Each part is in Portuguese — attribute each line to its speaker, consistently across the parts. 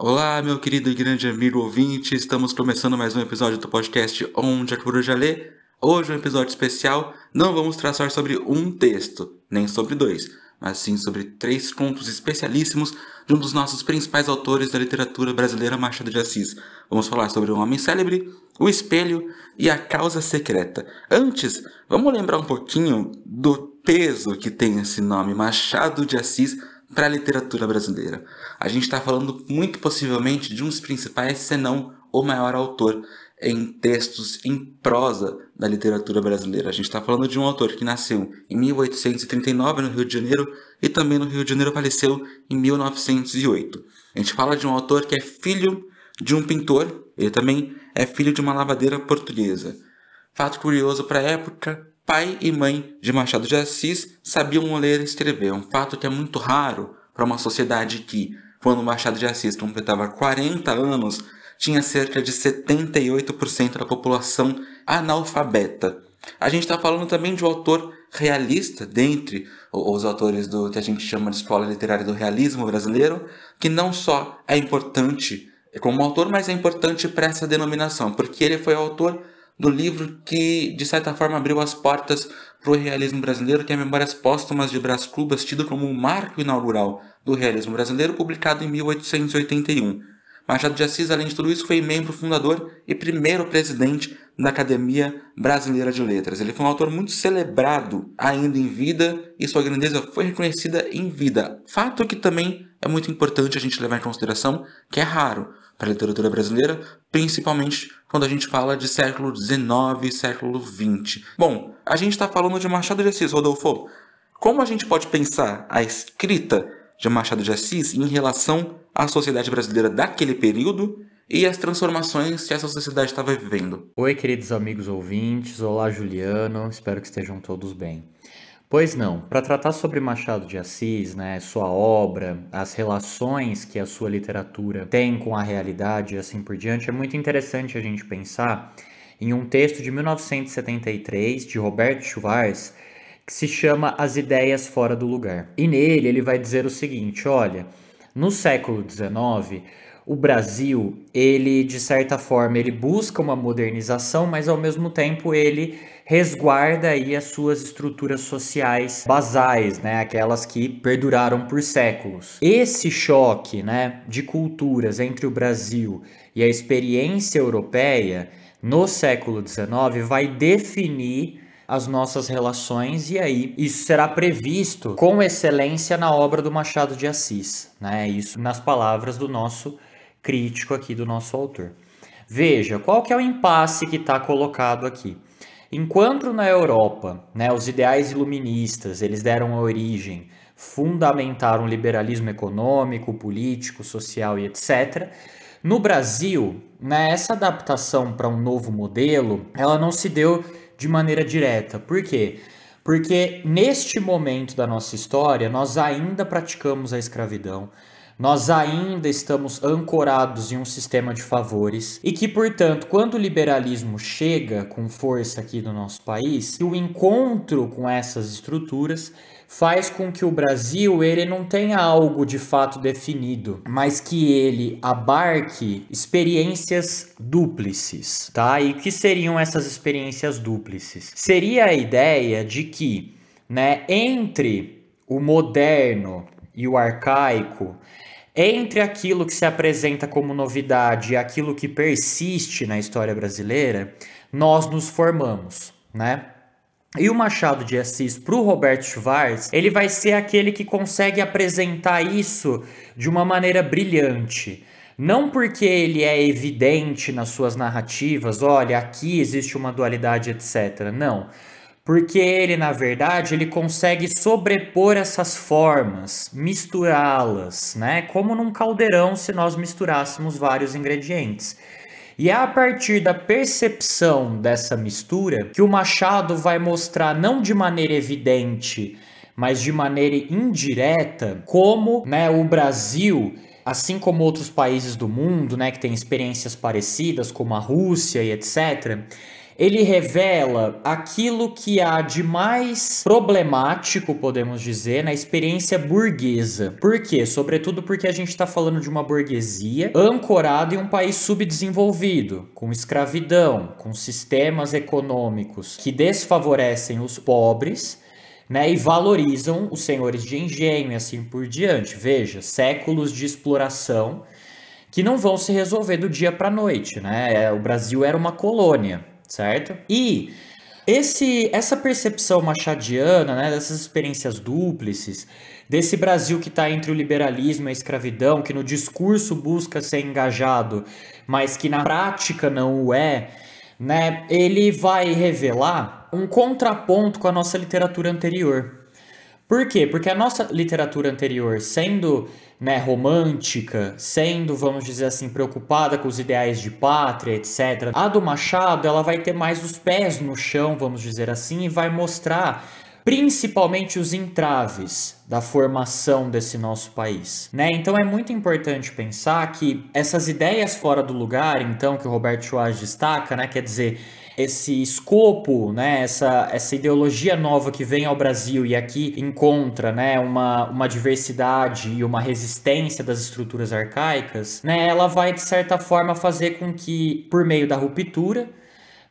Speaker 1: Olá, meu querido e grande amigo ouvinte, estamos começando mais um episódio do podcast Onde a Coruja Lê. Hoje é um episódio especial, não vamos traçar sobre um texto, nem sobre dois, mas sim sobre três contos especialíssimos de um dos nossos principais autores da literatura brasileira, Machado de Assis. Vamos falar sobre o Homem Célebre, o Espelho e a Causa Secreta. Antes, vamos lembrar um pouquinho do peso que tem esse nome, Machado de Assis, para a literatura brasileira. A gente está falando muito possivelmente de um dos principais, se não o maior autor em textos em prosa da literatura brasileira. A gente está falando de um autor que nasceu em 1839 no Rio de Janeiro e também no Rio de Janeiro faleceu em 1908. A gente fala de um autor que é filho de um pintor, ele também é filho de uma lavadeira portuguesa. Fato curioso para a época, pai e mãe de Machado de Assis sabiam ler e escrever, um fato que é muito raro para uma sociedade que, quando Machado de Assis completava 40 anos, tinha cerca de 78% da população analfabeta. A gente está falando também de um autor realista, dentre os autores do que a gente chama de escola literária do realismo brasileiro, que não só é importante como autor, mas é importante para essa denominação, porque ele foi autor do livro que, de certa forma, abriu as portas para o realismo brasileiro, que é Memórias Póstumas de Brás Cubas, tido como o marco inaugural do realismo brasileiro, publicado em 1881. Machado de Assis, além de tudo isso, foi membro fundador e primeiro presidente da Academia Brasileira de Letras. Ele foi um autor muito celebrado ainda em vida e sua grandeza foi reconhecida em vida. Fato que também é muito importante a gente levar em consideração, que é raro para a literatura brasileira, principalmente quando a gente fala de século XIX e século XX. Bom, a gente está falando de Machado de Assis, Rodolfo. Como a gente pode pensar a escrita de Machado de Assis em relação à sociedade brasileira daquele período e as transformações que essa sociedade estava vivendo?
Speaker 2: Oi, queridos amigos ouvintes. Olá, Juliano. Espero que estejam todos bem. Pois não, para tratar sobre Machado de Assis, né, sua obra, as relações que a sua literatura tem com a realidade e assim por diante, é muito interessante a gente pensar em um texto de 1973 de Roberto Schwarz que se chama As Ideias Fora do Lugar. E nele ele vai dizer o seguinte: olha, no século XIX, o Brasil, ele de certa forma, ele busca uma modernização, mas ao mesmo tempo ele resguarda aí as suas estruturas sociais basais, né, aquelas que perduraram por séculos. Esse choque, né, de culturas entre o Brasil e a experiência europeia no século XIX vai definir as nossas relações e aí isso será previsto com excelência na obra do Machado de Assis, né? Isso nas palavras do nosso crítico aqui do nosso autor. Veja, qual que é o impasse que está colocado aqui? Enquanto na Europa, né, os ideais iluministas, eles deram origem, fundamentaram o liberalismo econômico, político, social e etc. No Brasil, né, essa adaptação para um novo modelo, ela não se deu de maneira direta. Por quê? Porque neste momento da nossa história, nós ainda praticamos a escravidão, nós ainda estamos ancorados em um sistema de favores e que, portanto, quando o liberalismo chega com força aqui no nosso país, o encontro com essas estruturas faz com que o Brasil ele não tenha algo de fato definido, mas que ele abarque experiências dúplices, tá? E que seriam essas experiências dúplices? Seria a ideia de que, né, entre o moderno e o arcaico, entre aquilo que se apresenta como novidade e aquilo que persiste na história brasileira, nós nos formamos, né? E o Machado de Assis para o Roberto Schwartz, ele vai ser aquele que consegue apresentar isso de uma maneira brilhante. Não porque ele é evidente nas suas narrativas, olha, aqui existe uma dualidade, etc. Não porque ele, na verdade, ele consegue sobrepor essas formas, misturá-las, né? Como num caldeirão se nós misturássemos vários ingredientes. E é a partir da percepção dessa mistura que o Machado vai mostrar não de maneira evidente, mas de maneira indireta, como, né, o Brasil assim como outros países do mundo, né, que têm experiências parecidas, como a Rússia e etc., ele revela aquilo que há de mais problemático, podemos dizer, na experiência burguesa. Por quê? Sobretudo porque a gente está falando de uma burguesia ancorada em um país subdesenvolvido, com escravidão, com sistemas econômicos que desfavorecem os pobres. Né, e valorizam os senhores de engenho e assim por diante. Veja, séculos de exploração que não vão se resolver do dia para a noite, né? É, o Brasil era uma colônia certo? E esse, essa percepção machadiana, né, dessas experiências dúplices, desse Brasil que está entre o liberalismo e a escravidão, que no discurso busca ser engajado, mas que na prática não o é, né, ele vai revelar um contraponto com a nossa literatura anterior. Por quê? Porque a nossa literatura anterior, sendo né, romântica, sendo, vamos dizer assim, preocupada com os ideais de pátria, etc. A do Machado, ela vai ter mais os pés no chão, vamos dizer assim, e vai mostrar principalmente os entraves da formação desse nosso país, né? Então é muito importante pensar que essas ideias fora do lugar, então que o Roberto Schwartz destaca, né, quer dizer, esse escopo, né, essa, essa ideologia nova que vem ao Brasil e aqui encontra né, uma, uma diversidade e uma resistência das estruturas arcaicas, né, ela vai, de certa forma, fazer com que, por meio da ruptura,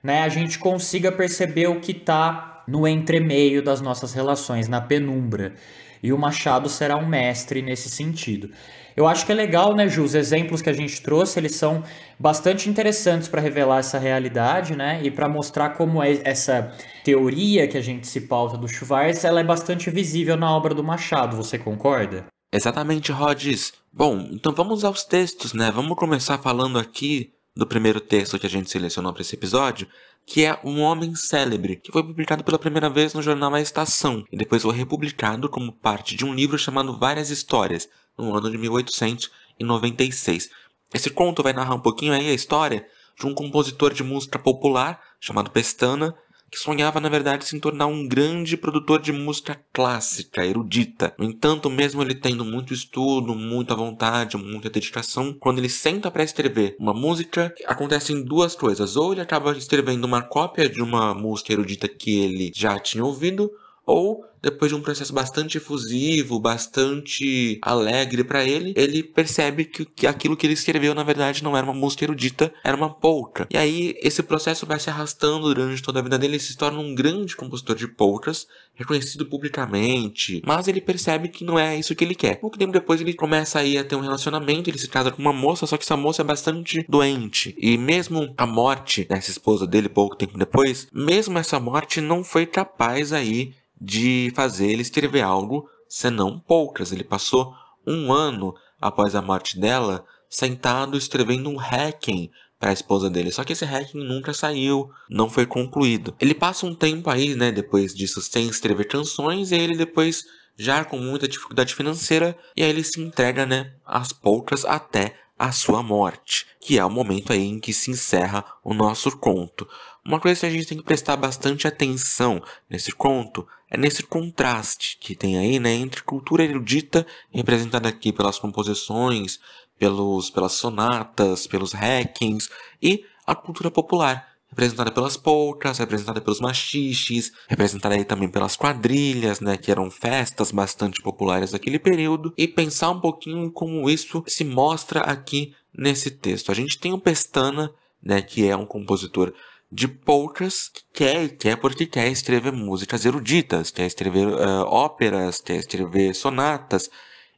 Speaker 2: né, a gente consiga perceber o que está no entremeio das nossas relações, na penumbra. E o Machado será um mestre nesse sentido. Eu acho que é legal, né, Ju? Os exemplos que a gente trouxe, eles são bastante interessantes para revelar essa realidade, né? E para mostrar como é essa teoria que a gente se pauta do Schwartz, ela é bastante visível na obra do Machado, você concorda?
Speaker 1: Exatamente, Rodis. Bom, então vamos aos textos, né? Vamos começar falando aqui do primeiro texto que a gente selecionou para esse episódio, que é Um Homem Célebre, que foi publicado pela primeira vez no jornal A Estação e depois foi republicado como parte de um livro chamado Várias Histórias, no ano de 1896. Esse conto vai narrar um pouquinho aí a história de um compositor de música popular chamado Pestana, que sonhava na verdade se tornar um grande produtor de música clássica, erudita. No entanto, mesmo ele tendo muito estudo, muita vontade, muita dedicação, quando ele senta para escrever uma música, acontecem duas coisas: ou ele acaba escrevendo uma cópia de uma música erudita que ele já tinha ouvido, ou depois de um processo bastante efusivo, bastante alegre para ele, ele percebe que, aquilo que ele escreveu na verdade não era uma música erudita, era uma polka. E aí esse processo vai se arrastando durante toda a vida dele, ele se torna um grande compositor de polkas, reconhecido publicamente, mas ele percebe que não é isso que ele quer. Pouco tempo depois ele começa aí a ter um relacionamento, ele se casa com uma moça, só que essa moça é bastante doente. E mesmo a morte dessa esposa dele pouco tempo depois, mesmo essa morte não foi capaz aí de fazer ele escrever algo senão poucas. Ele passou um ano após a morte dela sentado escrevendo um hacking para a esposa dele. Só que esse hacking nunca saiu, não foi concluído. Ele passa um tempo aí, né, depois disso, sem escrever canções, e ele depois, já com muita dificuldade financeira, e aí ele se entrega, né, às poucas até a sua morte, que é o momento aí em que se encerra o nosso conto. Uma coisa que a gente tem que prestar bastante atenção nesse conto é nesse contraste que tem aí, né, entre cultura erudita, representada aqui pelas composições, pelos, pelas sonatas, pelos hackings, e a cultura popular, representada pelas polcas, representada pelos machiches, representada aí também pelas quadrilhas, né, que eram festas bastante populares daquele período, e pensar um pouquinho como isso se mostra aqui nesse texto. A gente tem o Pestana, né, que é um compositor de polcas que quer, quer porque quer escrever músicas eruditas, quer escrever uh, óperas, quer escrever sonatas.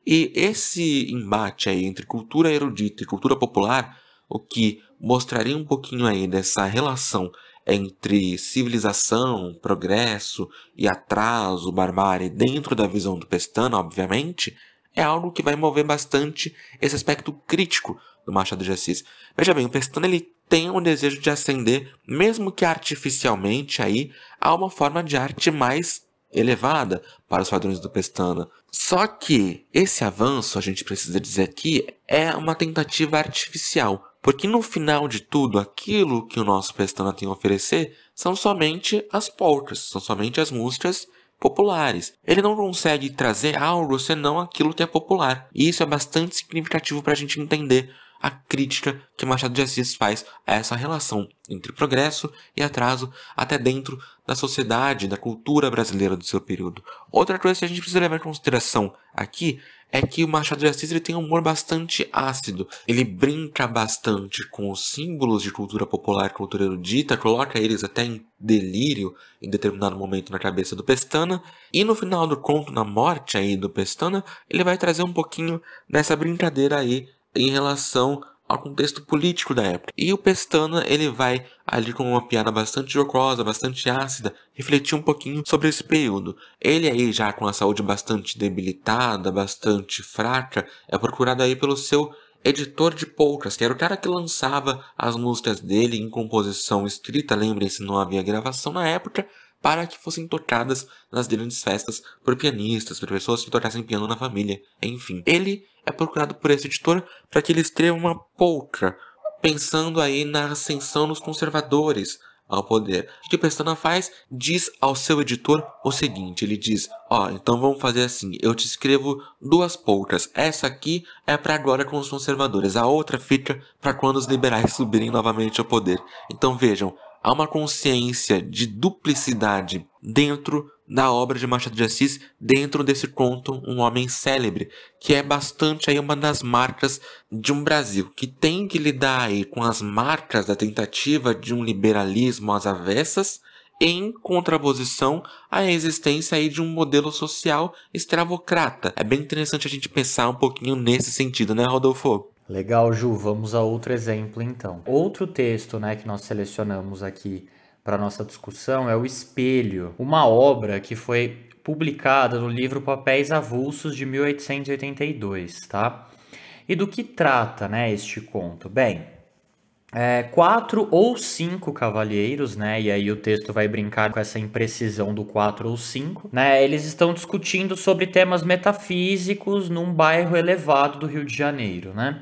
Speaker 1: E esse embate aí entre cultura erudita e cultura popular, o que mostraria um pouquinho aí dessa relação entre civilização, progresso e atraso, barbárie dentro da visão do Pestana, obviamente, é algo que vai mover bastante esse aspecto crítico do Machado de Assis. Veja bem, o Pestana ele tem o desejo de ascender, mesmo que artificialmente, aí, a uma forma de arte mais elevada para os padrões do Pestana. Só que esse avanço, a gente precisa dizer aqui, é uma tentativa artificial, porque no final de tudo, aquilo que o nosso Pestana tem a oferecer são somente as polcas, são somente as músicas populares. Ele não consegue trazer algo senão aquilo que é popular. E isso é bastante significativo para a gente entender a crítica que Machado de Assis faz a essa relação entre progresso e atraso até dentro da sociedade, da cultura brasileira do seu período. Outra coisa que a gente precisa levar em consideração aqui é que o Machado de Assis ele tem um humor bastante ácido. Ele brinca bastante com os símbolos de cultura popular, cultura erudita, coloca eles até em delírio em determinado momento na cabeça do Pestana, e no final do conto, na morte aí do Pestana, ele vai trazer um pouquinho dessa brincadeira aí em relação ao contexto político da época. E o Pestana, ele vai ali com uma piada bastante jocosa, bastante ácida, refletir um pouquinho sobre esse período. Ele aí já com a saúde bastante debilitada, bastante fraca, é procurado aí pelo seu editor de polcas, que era o cara que lançava as músicas dele em composição escrita, lembrem-se, não havia gravação na época, para que fossem tocadas nas grandes festas por pianistas, por pessoas que tocassem piano na família, enfim. Ele é procurado por esse editor para que ele escreva uma polca, pensando aí na ascensão dos conservadores ao poder. O que Pestana faz? Diz ao seu editor o seguinte: ele diz, ó, oh, então vamos fazer assim, eu te escrevo duas polcas. Essa aqui é para agora com os conservadores, a outra fica para quando os liberais subirem novamente ao poder. Então vejam, há uma consciência de duplicidade dentro da obra de Machado de Assis, dentro desse conto Um Homem Célebre, que é bastante aí uma das marcas de um Brasil que tem que lidar aí com as marcas da tentativa de um liberalismo às avessas, em contraposição à existência aí de um modelo social escravocrata. É bem interessante a gente pensar um pouquinho nesse sentido, né, Rodolfo?
Speaker 2: Legal, Ju. Vamos a outro exemplo então. Outro texto, né, que nós selecionamos aqui para nossa discussão é o Espelho, uma obra que foi publicada no livro Papéis Avulsos de 1882, tá? E do que trata, né, este conto? Bem, é, quatro ou cinco cavalheiros, né? E aí o texto vai brincar com essa imprecisão do quatro ou cinco, né? Eles estão discutindo sobre temas metafísicos num bairro elevado do Rio de Janeiro, né?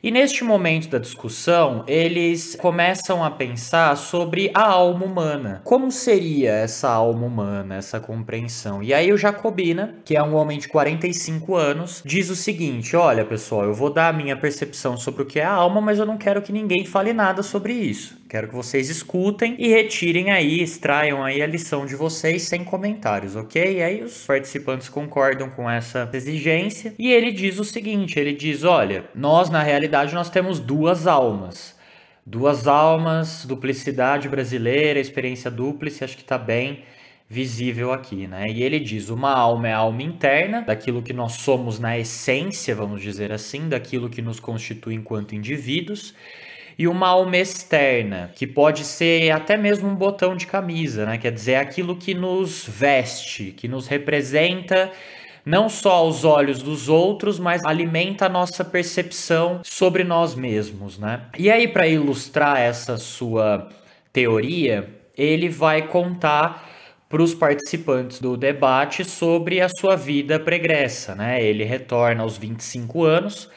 Speaker 2: E neste momento da discussão, eles começam a pensar sobre a alma humana. Como seria essa alma humana, essa compreensão? E aí o Jacobina, que é um homem de 45 anos, diz o seguinte: "Olha, pessoal, eu vou dar a minha percepção sobre o que é a alma, mas eu não quero que ninguém fale nada sobre isso. Quero que vocês escutem e retirem aí, extraiam aí a lição de vocês sem comentários, ok? E aí os participantes concordam com essa exigência e ele diz o seguinte: ele diz, olha, nós na realidade nós temos duas almas. Duas almas, duplicidade brasileira, experiência dúplice, acho que está bem visível aqui, né? E ele diz: uma alma é a alma interna, daquilo que nós somos na essência, vamos dizer assim, daquilo que nos constitui enquanto indivíduos e uma alma externa, que pode ser até mesmo um botão de camisa, né? Quer dizer, aquilo que nos veste, que nos representa não só aos olhos dos outros, mas alimenta a nossa percepção sobre nós mesmos, né? E aí para ilustrar essa sua teoria, ele vai contar para os participantes do debate sobre a sua vida pregressa, né? Ele retorna aos 25 anos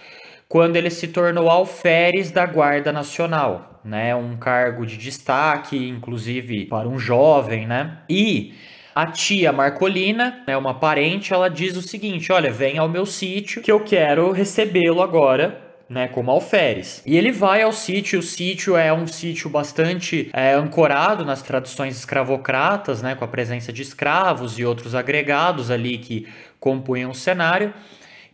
Speaker 2: quando ele se tornou alferes da Guarda Nacional, né? Um cargo de destaque, inclusive para um jovem, né? E a tia Marcolina, né, uma parente, ela diz o seguinte: olha, vem ao meu sítio que eu quero recebê-lo agora. Né, como alferes. E ele vai ao sítio, o sítio é um sítio bastante é, ancorado nas tradições escravocratas, né, com a presença de escravos e outros agregados ali que compunham o cenário.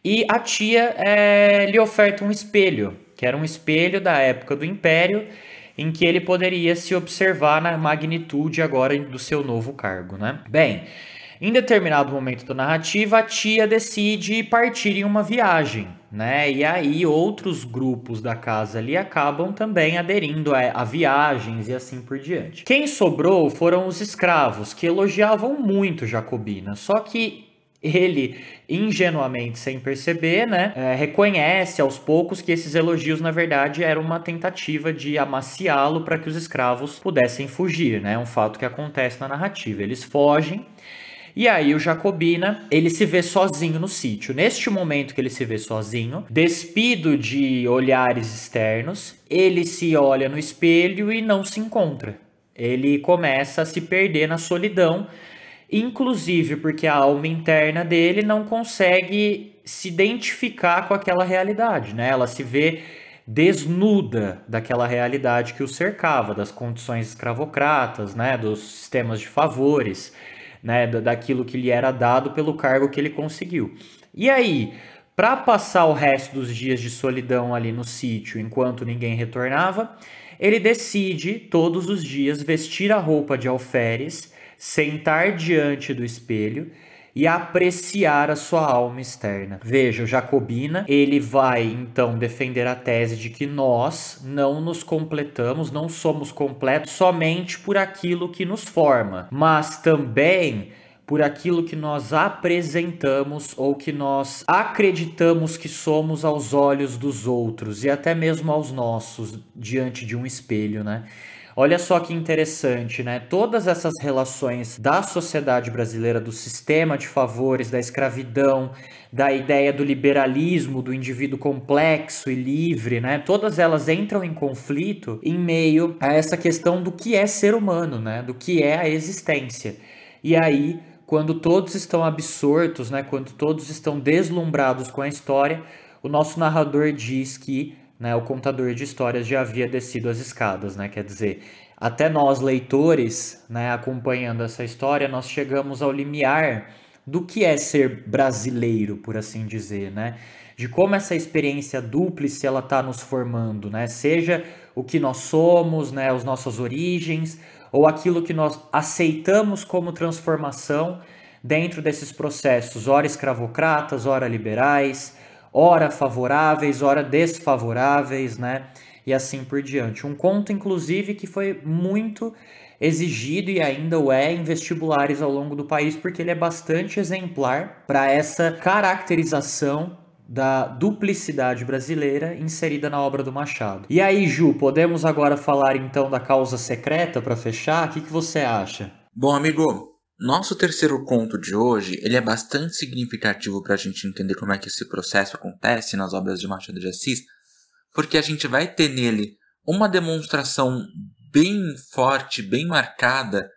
Speaker 2: E a tia é, lhe oferta um espelho, que era um espelho da época do Império, em que ele poderia se observar na magnitude agora do seu novo cargo, né? Bem, em determinado momento da narrativa, a tia decide partir em uma viagem, né? E aí outros grupos da casa ali acabam também aderindo a, a, viagens e assim por diante. Quem sobrou foram os escravos, que elogiavam muito Jacobina, só que ele, ingenuamente, sem perceber, né, é, reconhece aos poucos que esses elogios, na verdade, eram uma tentativa de amaciá-lo para que os escravos pudessem fugir, né? É um fato que acontece na narrativa. Eles fogem. E aí o Jacobina, ele se vê sozinho no sítio. Neste momento que ele se vê sozinho, despido de olhares externos, ele se olha no espelho e não se encontra. Ele começa a se perder na solidão inclusive porque a alma interna dele não consegue se identificar com aquela realidade, né? Ela se vê desnuda daquela realidade que o cercava, das condições escravocratas, né, dos sistemas de favores, né, daquilo que lhe era dado pelo cargo que ele conseguiu. E aí, para passar o resto dos dias de solidão ali no sítio, enquanto ninguém retornava, ele decide todos os dias vestir a roupa de alferes, sentar diante do espelho e apreciar a sua alma externa. Veja, o Jacobina, ele vai então defender a tese de que nós não nos completamos, não somos completos somente por aquilo que nos forma, mas também por aquilo que nós apresentamos ou que nós acreditamos que somos aos olhos dos outros e até mesmo aos nossos diante de um espelho, né? Olha só que interessante, né? Todas essas relações da sociedade brasileira, do sistema de favores, da escravidão, da ideia do liberalismo, do indivíduo complexo e livre, né? Todas elas entram em conflito em meio a essa questão do que é ser humano, né? Do que é a existência. E aí, quando todos estão absortos, né? Quando todos estão deslumbrados com a história, o nosso narrador diz que né, o contador de histórias já havia descido as escadas, né? Quer dizer, até nós leitores, né, acompanhando essa história, nós chegamos ao limiar do que é ser brasileiro, por assim dizer, né? De como essa experiência dúplice ela está nos formando, né? Seja o que nós somos, né, as nossas origens, ou aquilo que nós aceitamos como transformação dentro desses processos, ora escravocratas, ora liberais, ora favoráveis, ora desfavoráveis, né? E assim por diante. Um conto, inclusive, que foi muito exigido e ainda o é em vestibulares ao longo do país, porque ele é bastante exemplar para essa caracterização da duplicidade brasileira inserida na obra do Machado. E aí, Ju, podemos agora falar então da causa secreta para fechar? O que, que você acha?
Speaker 1: Bom, amigo, nosso terceiro conto de hoje, ele é bastante significativo para a gente entender como é que esse processo acontece nas obras de Machado de Assis, porque a gente vai ter nele uma demonstração bem forte, bem marcada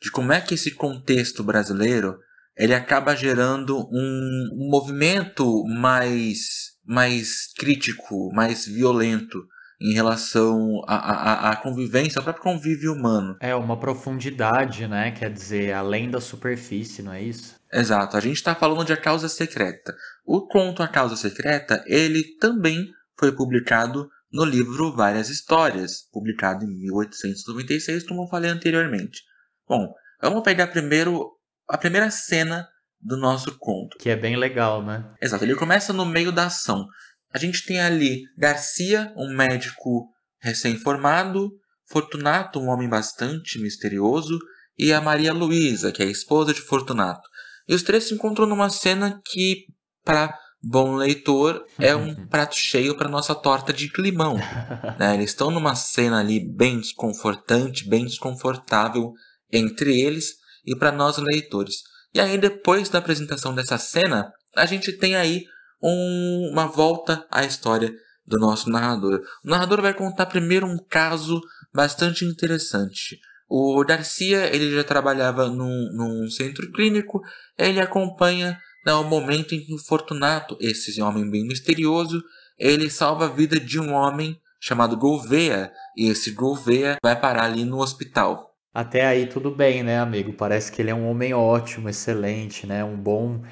Speaker 1: de como é que esse contexto brasileiro ele acaba gerando um, um movimento mais mais crítico, mais violento em relação à, à, à, convivência, ao próprio convívio humano.
Speaker 2: É uma profundidade, né? Quer dizer, além da superfície, não é isso?
Speaker 1: Exato. A gente está falando de A Causa Secreta. O conto A Causa Secreta, ele também foi publicado no livro Várias Histórias, publicado em 1896, como eu falei anteriormente. Bom, vamos pegar primeiro a primeira cena do nosso conto.
Speaker 2: Que é bem legal, né?
Speaker 1: Exato. Ele começa no meio da ação. A gente tem ali Garcia, um médico recém-formado, Fortunato, um homem bastante misterioso, e a Maria Luísa, que é a esposa de Fortunato. E os três se encontram numa cena que, para bom leitor, é um prato cheio para nossa torta de climão. né? Eles estão numa cena ali bem desconfortante, bem desconfortável entre eles e para nós leitores. E aí, depois da apresentação dessa cena, a gente tem aí um, uma volta à história do nosso narrador. O narrador vai contar primeiro um caso bastante interessante. O Garcia ele já trabalhava num, num centro clínico, ele acompanha né, o momento em que o Fortunato, esse homem bem misterioso, ele salva a vida de um homem chamado Gouveia, e esse Gouveia vai parar ali no hospital.
Speaker 2: Até aí tudo bem, né, amigo? Parece que ele é um homem ótimo, excelente, né? Um bom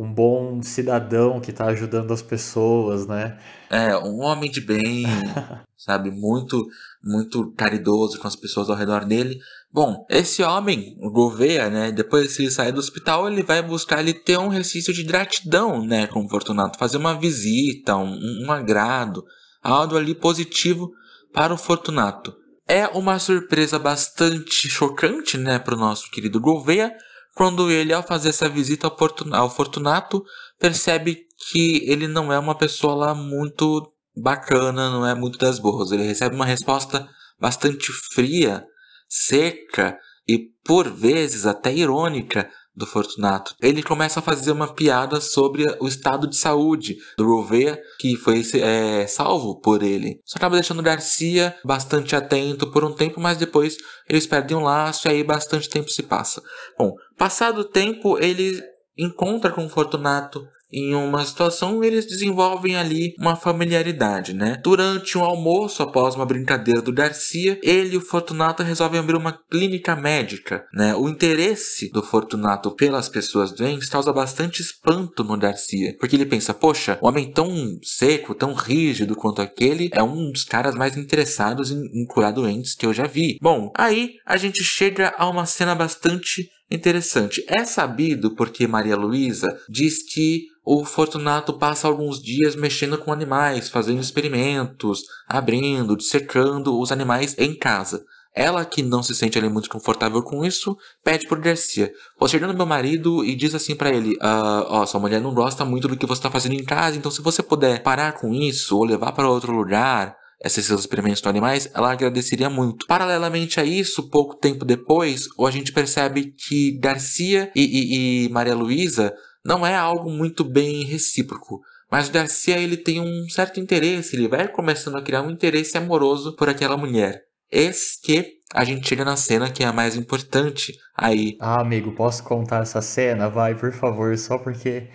Speaker 2: um bom cidadão que está ajudando as pessoas, né?
Speaker 1: É, um homem de bem, sabe? Muito, muito caridoso com as pessoas ao redor dele. Bom, esse homem, o Gouveia, né? Depois que ele sair do hospital, ele vai buscar ele ter um resício de gratidão, né? Com o Fortunato. Fazer uma visita, um, um agrado, algo ali positivo para o Fortunato. É uma surpresa bastante chocante, né? Para o nosso querido Gouveia quando ele, ao fazer essa visita ao Fortunato, percebe que ele não é uma pessoa lá muito bacana, não é muito das boas. Ele recebe uma resposta bastante fria, seca e por vezes até irônica do Fortunato. Ele começa a fazer uma piada sobre o estado de saúde do Rovea, que foi é, salvo por ele. Só acaba deixando Garcia bastante atento por um tempo, mas depois eles perdem um laço e aí bastante tempo se passa. Bom, passado o tempo, ele encontra com o Fortunato em uma situação, eles desenvolvem ali uma familiaridade, né? Durante um almoço, após uma brincadeira do Garcia, ele e o Fortunato resolvem abrir uma clínica médica, né? O interesse do Fortunato pelas pessoas doentes causa bastante espanto no Garcia, porque ele pensa, poxa, um homem tão seco, tão rígido quanto aquele, é um dos caras mais interessados em, em curar doentes que eu já vi. Bom, aí a gente chega a uma cena bastante interessante. É sabido porque Maria Luísa diz que o Fortunato passa alguns dias mexendo com animais, fazendo experimentos, abrindo, dissecando os animais em casa. Ela, que não se sente ali muito confortável com isso, pede por Garcia. Vou chegando meu marido e diz assim para ele: ah, Ó, sua mulher não gosta muito do que você está fazendo em casa, então se você puder parar com isso ou levar para outro lugar, esses seus experimentos com animais, ela agradeceria muito. Paralelamente a isso, pouco tempo depois, a gente percebe que Garcia e, e, e Maria Luísa não é algo muito bem recíproco. Mas o Garcia ele tem um certo interesse, ele vai começando a criar um interesse amoroso por aquela mulher. Esse que a gente chega na cena que é a mais importante aí.
Speaker 2: Ah, amigo, posso contar essa cena? Vai, por favor, só porque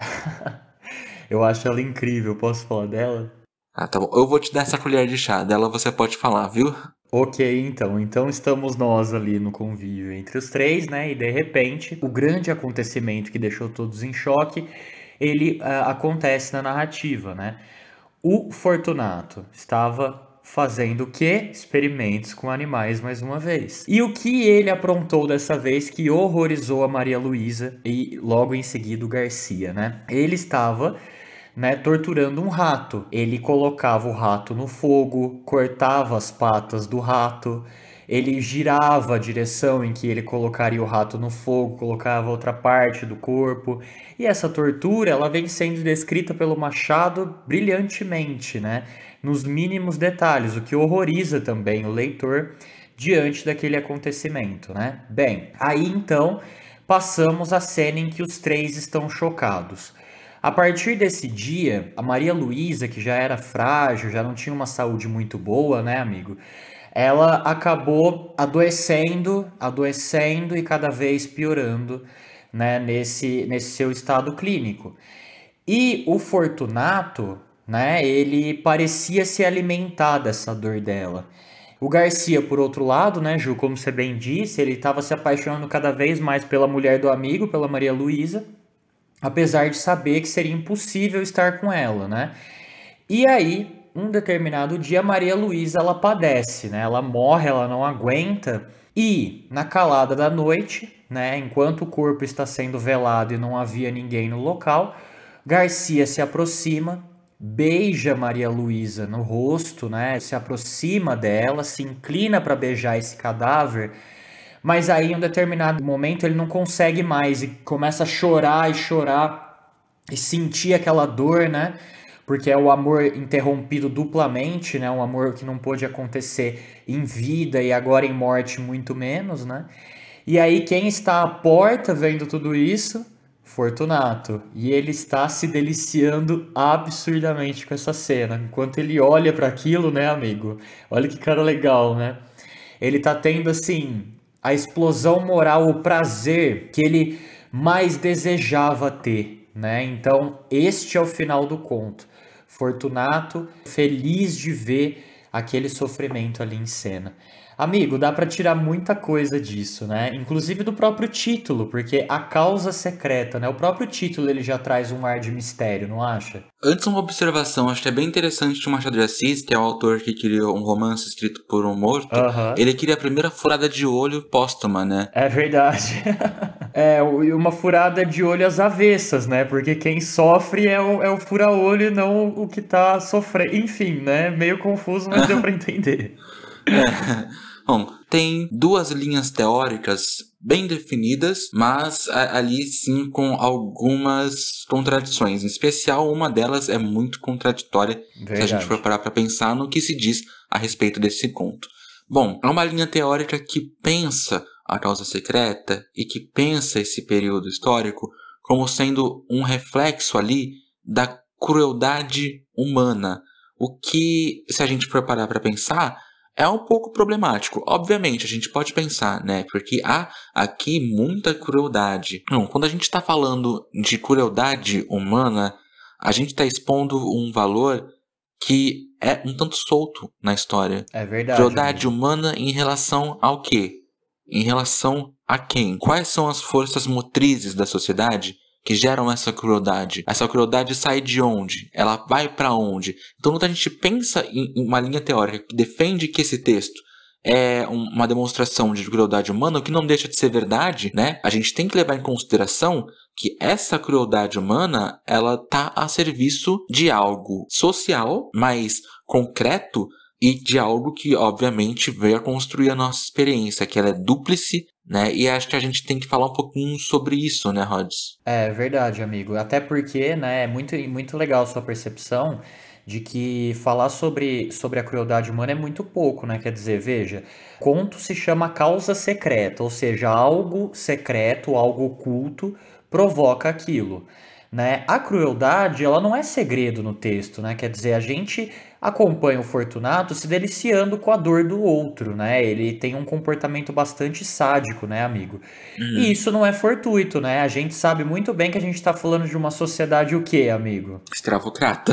Speaker 2: eu acho ela incrível. Posso falar dela?
Speaker 1: Ah, tá bom. Eu vou te dar essa colher de chá. Dela você pode falar, viu?
Speaker 2: Ok, então. Então estamos nós ali no convívio entre os três, né? E de repente, o grande acontecimento que deixou todos em choque, ele uh, acontece na narrativa, né? O Fortunato estava fazendo o quê? Experimentos com animais mais uma vez. E o que ele aprontou dessa vez que horrorizou a Maria Luísa e logo em seguida o Garcia, né? Ele estava né, torturando um rato. Ele colocava o rato no fogo, cortava as patas do rato, ele girava a direção em que ele colocaria o rato no fogo, colocava outra parte do corpo. E essa tortura, ela vem sendo descrita pelo Machado brilhantemente, né, nos mínimos detalhes, o que horroriza também o leitor diante daquele acontecimento, né? Bem, aí então passamos à cena em que os três estão chocados. A partir desse dia, a Maria Luísa, que já era frágil, já não tinha uma saúde muito boa, né, amigo? Ela acabou adoecendo, adoecendo e cada vez piorando, né, nesse, nesse seu estado clínico. E o Fortunato, né, ele parecia se alimentar dessa dor dela. O Garcia, por outro lado, né, Ju, como você bem disse, ele estava se apaixonando cada vez mais pela mulher do amigo, pela Maria Luísa, apesar de saber que seria impossível estar com ela, né? E aí, um determinado dia, Maria Luísa ela padece, né? Ela morre, ela não aguenta. E na calada da noite, né, enquanto o corpo está sendo velado e não havia ninguém no local, Garcia se aproxima, beija Maria Luísa no rosto, né? Se aproxima dela, se inclina para beijar esse cadáver mas aí em um determinado momento ele não consegue mais e começa a chorar e chorar e sentir aquela dor, né? Porque é o amor interrompido duplamente, né? Um amor que não pôde acontecer em vida e agora em morte muito menos, né? E aí quem está à porta vendo tudo isso? Fortunato. E ele está se deliciando absurdamente com essa cena. Enquanto ele olha para aquilo, né, amigo? Olha que cara legal, né? Ele tá tendo assim a explosão moral, o prazer que ele mais desejava ter, né? Então, este é o final do conto. Fortunato, feliz de ver aquele sofrimento ali em cena. Amigo, dá para tirar muita coisa disso, né? Inclusive do próprio título, porque a causa secreta, né? O próprio título ele já traz um ar de mistério, não acha?
Speaker 1: Antes uma observação, acho que é bem interessante de Machado de Assis, que é o autor que criou um romance escrito por um morto.
Speaker 2: Uhum.
Speaker 1: Ele queria a primeira furada de olho póstuma, né?
Speaker 2: É verdade. é, uma furada de olho às avessas, né? Porque quem sofre é o, é o fura-olho e não o que tá sofrendo. Enfim, né? Meio confuso, mas deu pra entender.
Speaker 1: é. Bom, tem duas linhas teóricas bem definidas, mas ali sim com algumas contradições. Em especial, uma delas é muito contraditória Verdade. se a gente for parar para pensar no que se diz a respeito desse conto. Bom, é uma linha teórica que pensa A Causa Secreta e que pensa esse período histórico como sendo um reflexo ali da crueldade humana. O que, se a gente for parar para pensar, é um pouco problemático. Obviamente, a gente pode pensar, né? Porque há aqui muita crueldade. Não, quando a gente está falando de crueldade humana, a gente está expondo um valor que é um tanto solto na história.
Speaker 2: É verdade.
Speaker 1: Crueldade amigo. humana em relação ao quê? Em relação a quem? Quais são as forças motrizes da sociedade que geram essa crueldade. Essa crueldade sai de onde? Ela vai para onde? Então, quando a gente pensa em uma linha teórica que defende que esse texto é uma demonstração de crueldade humana, o que não deixa de ser verdade, né? A gente tem que levar em consideração que essa crueldade humana, ela tá a serviço de algo social, mais concreto e de algo que, obviamente, veio a construir a nossa experiência, que ela é dúplice né? E acho que a gente tem que falar um pouquinho sobre isso, né, Rods?
Speaker 2: É verdade, amigo. Até porque, né, é muito, muito legal sua percepção de que falar sobre, sobre a crueldade humana é muito pouco, né? Quer dizer, veja, conto se chama causa secreta, ou seja, algo secreto, algo oculto provoca aquilo. Né? A crueldade, ela não é segredo no texto, né? Quer dizer, a gente acompanha o Fortunato se deliciando com a dor do outro, né? Ele tem um comportamento bastante sádico, né, amigo? Uhum. E isso não é fortuito, né? A gente sabe muito bem que a gente está falando de uma sociedade o quê, amigo?
Speaker 1: Escravocrata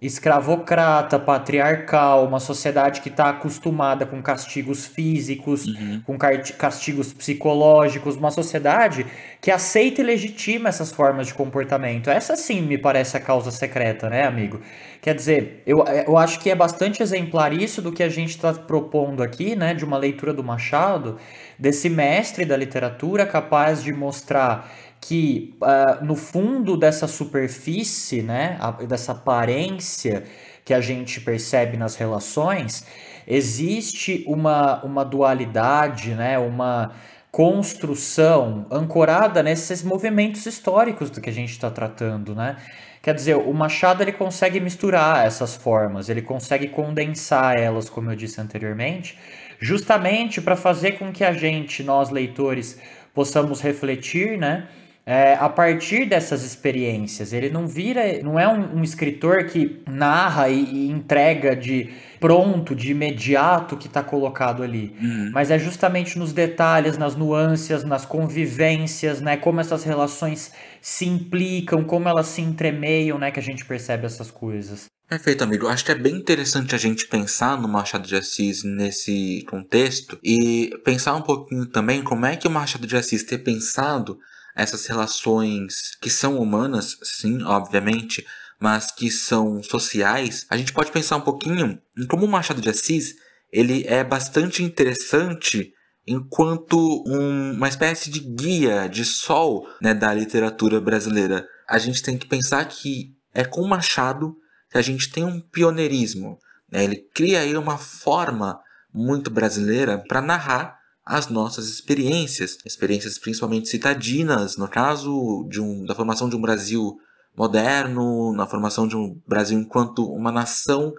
Speaker 2: escravocrata, patriarcal, uma sociedade que está acostumada com castigos físicos, uhum. com castigos psicológicos, uma sociedade que aceita e legitima essas formas de comportamento. Essa sim me parece a causa secreta, né, amigo? Quer dizer, eu, eu acho que é bastante exemplar isso do que a gente está propondo aqui, né, de uma leitura do Machado, desse mestre da literatura capaz de mostrar que uh, no fundo dessa superfície, né, a, dessa aparência que a gente percebe nas relações, existe uma, uma dualidade, né, uma construção ancorada nesses movimentos históricos do que a gente está tratando, né? Quer dizer, o Machado ele consegue misturar essas formas, ele consegue condensar elas, como eu disse anteriormente, justamente para fazer com que a gente, nós leitores, possamos refletir, né? É, a partir dessas experiências. Ele não vira, não é um, um escritor que narra e, e, entrega de pronto, de imediato que está colocado ali, uhum. mas é justamente nos detalhes, nas nuances, nas convivências, né, como essas relações se implicam, como elas se entremeiam, né, que a gente percebe essas coisas.
Speaker 1: Perfeito, amigo. Acho que é bem interessante a gente pensar no Machado de Assis nesse contexto e pensar um pouquinho também como é que o Machado de Assis ter pensado essas relações que são humanas, sim, obviamente, mas que são sociais, a gente pode pensar um pouquinho em como o Machado de Assis ele é bastante interessante enquanto um, uma espécie de guia de sol né, da literatura brasileira. A gente tem que pensar que é com Machado que a gente tem um pioneirismo. Né? Ele cria aí uma forma muito brasileira para narrar as nossas experiências, experiências principalmente citadinas, no caso um, da formação de um Brasil moderno, na formação de um Brasil enquanto uma nação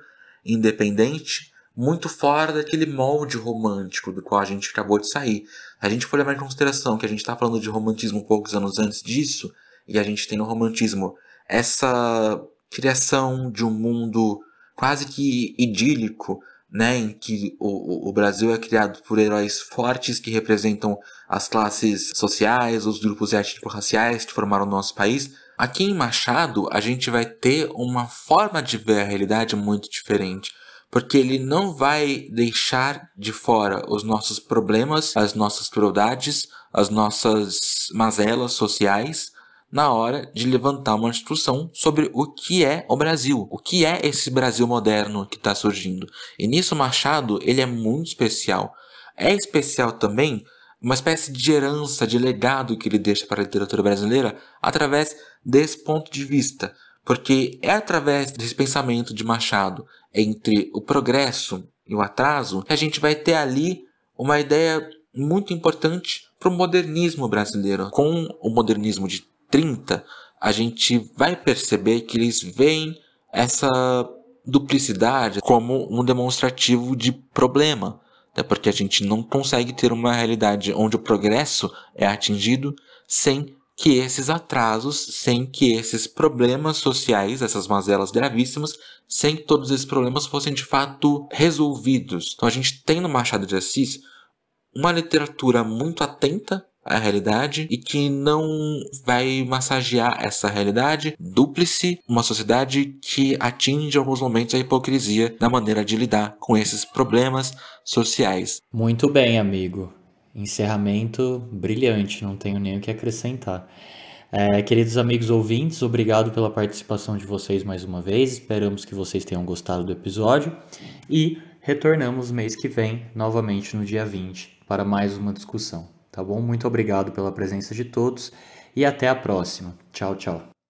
Speaker 1: independente, muito fora daquele molde romântico do qual a gente acabou de sair. A gente for levar em consideração que a gente está falando de romantismo poucos anos antes disso, e a gente tem no romantismo essa criação de um mundo quase que idílico, né, em que o, o Brasil é criado por heróis fortes que representam as classes sociais, os grupos étnico-raciais que formaram o nosso país. Aqui em Machado, a gente vai ter uma forma de ver a realidade muito diferente, porque ele não vai deixar de fora os nossos problemas, as nossas crueldades, as nossas mazelas sociais, na hora de levantar uma discussão sobre o que é o Brasil, o que é esse Brasil moderno que está surgindo. E nisso Machado ele é muito especial. É especial também uma espécie de herança, de legado que ele deixa para a literatura brasileira através desse ponto de vista, porque é através desse pensamento de Machado entre o progresso e o atraso que a gente vai ter ali uma ideia muito importante para o modernismo brasileiro. Com o modernismo de 30, a gente vai perceber que eles veem essa duplicidade como um demonstrativo de problema. Até porque a gente não consegue ter uma realidade onde o progresso é atingido sem que esses atrasos, sem que esses problemas sociais, essas mazelas gravíssimas, sem que todos esses problemas fossem de fato resolvidos. Então a gente tem no Machado de Assis uma literatura muito atenta à realidade e que não vai massagear essa realidade, duplice uma sociedade que atinge em alguns momentos a hipocrisia na maneira de lidar com esses problemas sociais.
Speaker 2: Muito bem, amigo. Encerramento brilhante, não tenho nem o que acrescentar. É, queridos amigos ouvintes, obrigado pela participação de vocês mais uma vez. Esperamos que vocês tenham gostado do episódio e retornamos mês que vem, novamente no dia 20, para mais uma discussão. Tá bom? Muito obrigado pela presença de todos e até a próxima. Tchau, tchau.